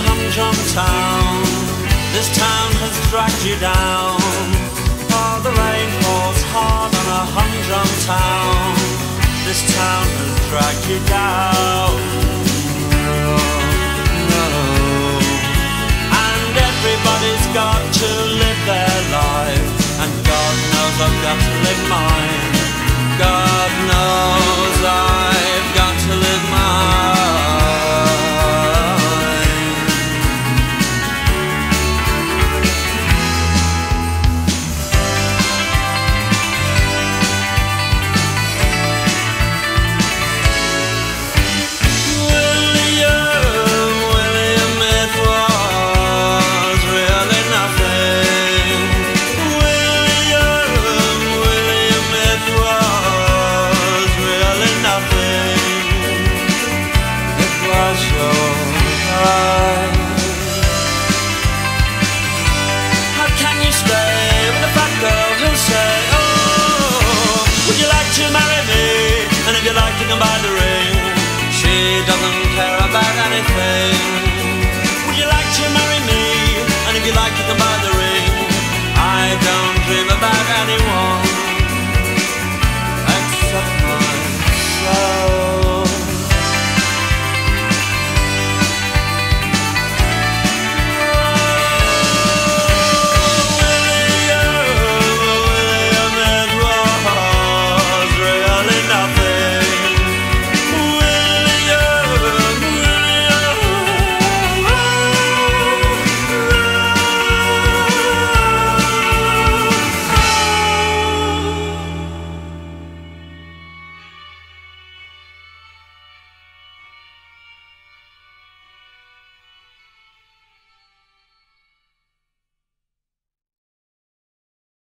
humdrum town. This town has dragged you down. Oh, the rain falls hard on a humdrum town. This town has dragged you down. No, And everybody's got to live their life. And God knows I've got to live mine. God knows like, you can buy the ring. She doesn't care about anything. Would you like to marry me? And if you like, you can buy the ring. I don't dream about anyone.